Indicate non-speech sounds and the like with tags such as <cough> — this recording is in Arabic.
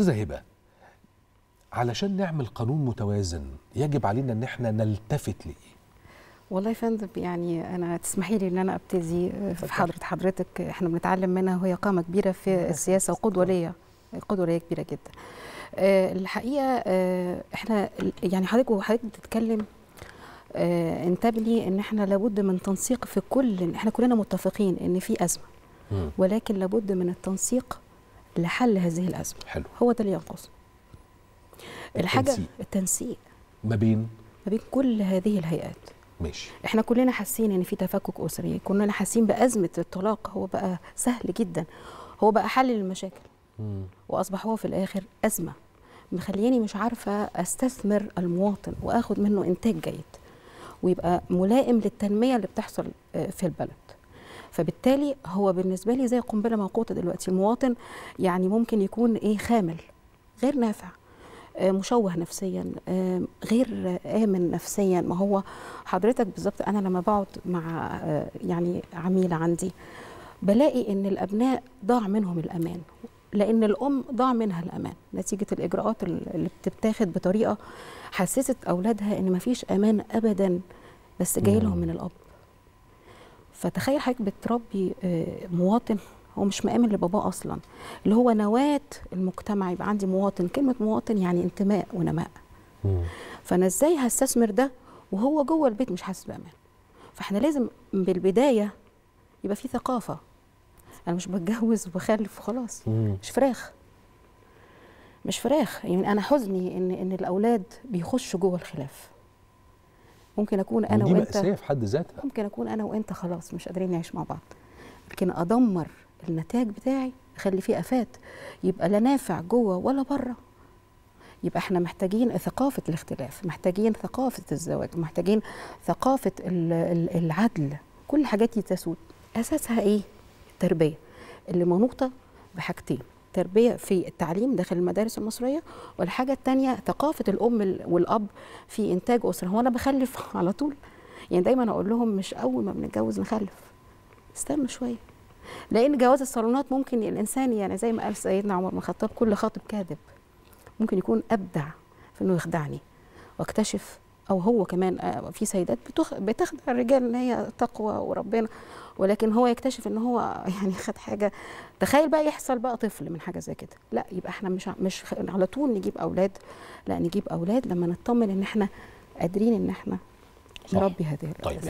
أستاذة هبة علشان نعمل قانون متوازن يجب علينا إن إحنا نلتفت لايه والله يا فندم يعني أنا تسمحي لي إن أنا أبتدي في حضرة حضرتك. إحنا بنتعلم منها وهي قامة كبيرة في السياسة وقدوه ليا قدوه ليا كبيرة جدا. أه الحقيقة أه إحنا يعني حضرتك وحضرتك بتتكلم أه انتبه لي إن إحنا لابد من تنسيق في كل إحنا كلنا متفقين إن في أزمة. ولكن لابد من التنسيق لحل هذه الأزمة. حلو. هو ده اللي ينقص الحاجة التنسيق. التنسيق ما بين؟ ما بين كل هذه الهيئات. ماشي. إحنا كلنا حاسين إن في تفكك أسري. كلنا حاسين بأزمة الطلاق. هو بقى سهل جدا. هو بقى حل للمشاكل مم. وأصبح هو في الآخر أزمة. مخلياني مش عارفة أستثمر المواطن وآخد منه إنتاج جيد. ويبقى ملائم للتنمية اللي بتحصل آه، في البلد. فبالتالي هو بالنسبة لي زي قنبلة موقوتة دلوقتي المواطن يعني ممكن يكون إيه خامل غير نافع آه، مشوه نفسيا آه، غير آمن نفسيا. ما هو حضرتك بالظبط أنا لما بقعد مع آه، يعني عميله عندي بلاقي إن الأبناء ضاع منهم الأمان لأن الأم ضاع منها الأمان. نتيجة الإجراءات اللي بتتاخد بطريقة حسست أولادها إن مفيش أمان ابدا بس جاي لهم مم. من الأب. فتخيل حضرتك بتربي آه، مواطن هو مش مآمن لباباه أصلا اللي هو نواة المجتمع يبقى عندي مواطن. كلمة مواطن يعني انتماء ونماء. مم. فأنا إزاي هستثمر ده وهو جوه البيت مش حاسس بأمان؟ فإحنا لازم بالبداية يبقى في ثقافة. أنا مش بتجوز وبخلف وخلاص. مش فراخ. مش فراخ. يعني أنا حزني إن إن الأولاد بيخشوا جوه الخلاف. ممكن أكون أنا ودي وأنت مأساة في حد ذاتها. ممكن أكون أنا وأنت خلاص مش قادرين نعيش مع بعض. لكن أدمر النتاج بتاعي أخلي فيه آفات يبقى لا نافع جوه ولا بره. يبقى إحنا محتاجين ثقافة الاختلاف محتاجين ثقافة الزواج محتاجين ثقافة ال- ال- العدل. كل الحاجات دي تسود. أساسها إيه؟ التربية. اللي منوطة بحاجتين. تربيه في التعليم داخل المدارس المصرية والحاجة الثانية ثقافة الأم ال- والأب في إنتاج أسرة. هو أنا بخلف <laughs> على طول. يعني دايما أقول لهم مش أول ما بنتجوز نخلف. استنوا شوية. لأن جواز الصالونات ممكن الإنسان يعني زي ما قال سيدنا عمر بن الخطاب كل خاطب كاذب. ممكن يكون أبدع في إنه يخدعني. وأكتشف أو هو كمان آه، في سيدات بتخ... بتخدع الرجال إن هي تقوى وربنا. ولكن هو يكتشف إن هو <laughs> يعني خد حاجة. تخيل بقى يحصل بقى طفل من حاجة زي كده. لا يبقى إحنا مش مش على طول نجيب أولاد. لا نجيب أولاد لما نطمن إن إحنا قادرين إن إحنا. نربي هذه طيب. الأولاد.